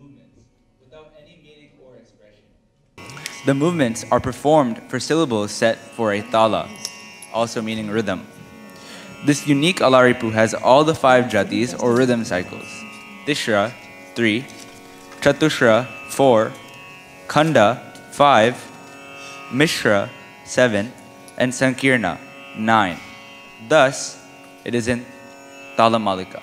movements without any meaning or expression. The movements are performed for syllables set for a thala, also meaning rhythm. This unique Alaripu has all the five jatis or rhythm cycles. Dishra, 3, Chatushra, 4, Khanda, 5, Mishra, 7, and Sankirna, 9. Thus, it is in Talamalika.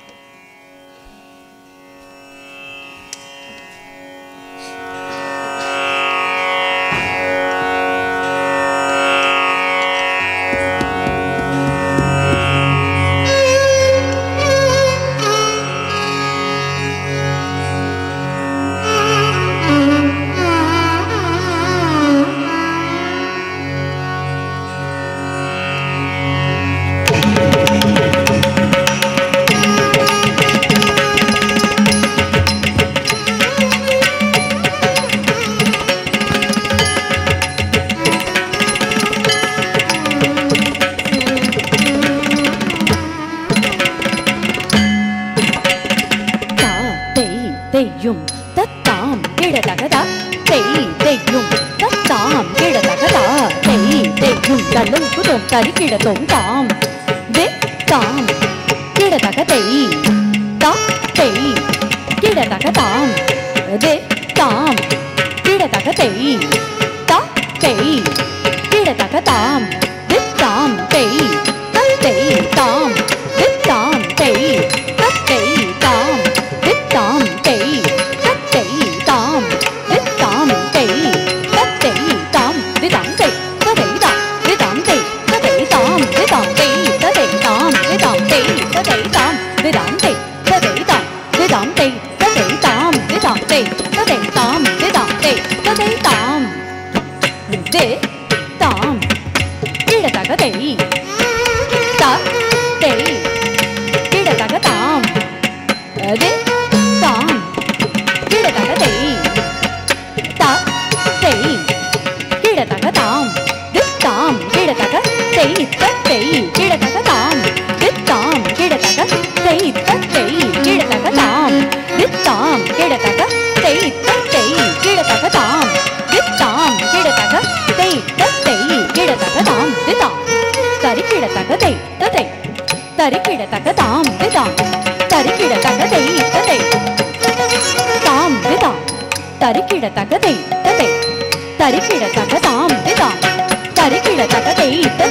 தெய்யும் தத்தாம் கிழதகதா தெய் தெய்யும். தத்தாம் கிழதகதா தெய் தெய்யும். தள்ளும் குதோம் தறி கிழதோம் தாம். தத்தை தத்தை கிழதக தாம் தித்தாம் கிழதக தை தத்தை கிழதக தாம் தித்தாம் கிழதக தை தத்தை கிழதக தாம் தித்தாம் கிழதக தை தத்தை கிழதக தாம் தித்தாம் தரி கிழதக தை தத்தை தரி கிழதக தாம் தித்தாம் தரி கிழதக தை தத்தை தாம் தித்தாம் தரி கிழதக தை தத்தை தரி கிழதக தாம் தித்தாம் தரி கிழதக தை தத்தை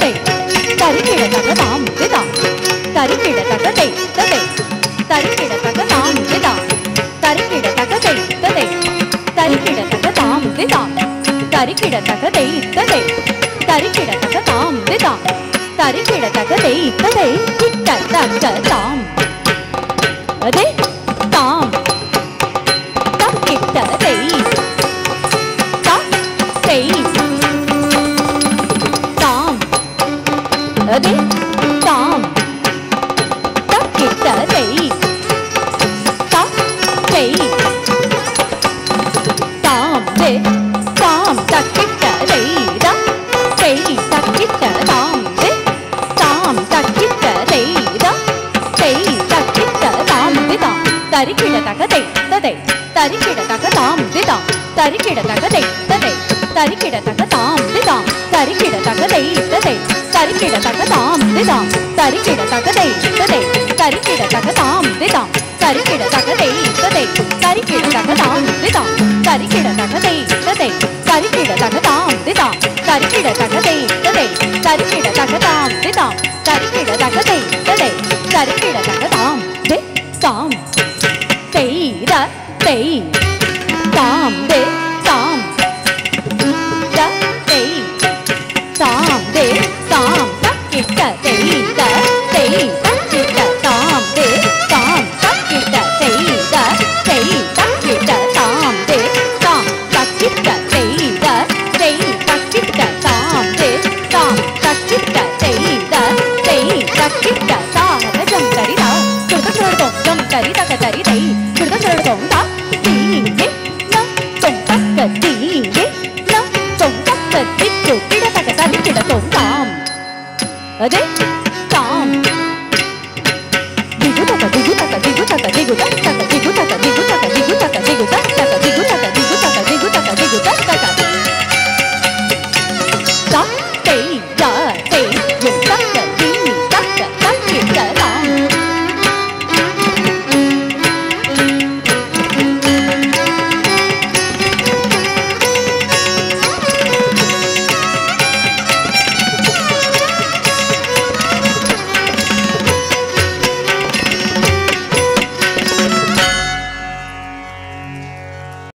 తగదాం తిదాం తరికిడ తగదై తదై తరికిడ తగదాం తిదాం తరికిడ తగదై తదై తరికిడ తగదాం తిదాం తరికిడ తగదై తదై తరికిడ తగదాం అదే అదే తాం. తక్కితరై తై తాం దే తాం తక్కితరై రా తై తక్కిత తాం దే తాం తక్కితరై రా తై. తక్కిత తాం దే తాం తరికిడ తక తై తై తరికిడ తక తాం దే తాం. தரிக்கிடத்தக்கதை ததை தரிக்கிடத்தக்க தாம் திதாம் தரிக்கிடத்தக்கதை ததை தரிக்கிடத்தக்க தாம் திதாம் தரிக்கிடத்தக்கதை ததை தரிக்கிடத்தக்க தாம் திதாம் தரிக்கிடத்தக்கதை ததை தரிக்கிடத்தக்க தாம் திதாம் தரிக்கிடத்தக்கதை ததை தரிக்கிடத்தக்க தாம் திதாம் தரிக்கிடத்தக்கதை ததை தரிக்கிடத்தக்க தாம் திதாம் தரிக்கிடத்தக்கதை ததை தரிக்கிடத்தக்க